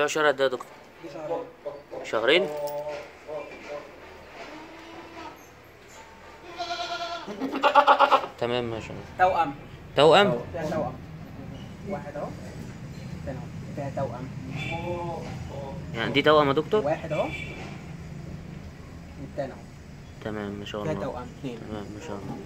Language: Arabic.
بتوع شهر قد إيه يا دكتور. شهرين. شهرين تمام ماشي. توأم. توأم؟ فيها توأم. واحد أهو. تاني اهو فيها توأم. يعني دي توأم يا دكتور؟ واحد أهو. والتاني أهو. تمام ما شاء فيها الله. توأم. اثنين. تمام ما شاء الله.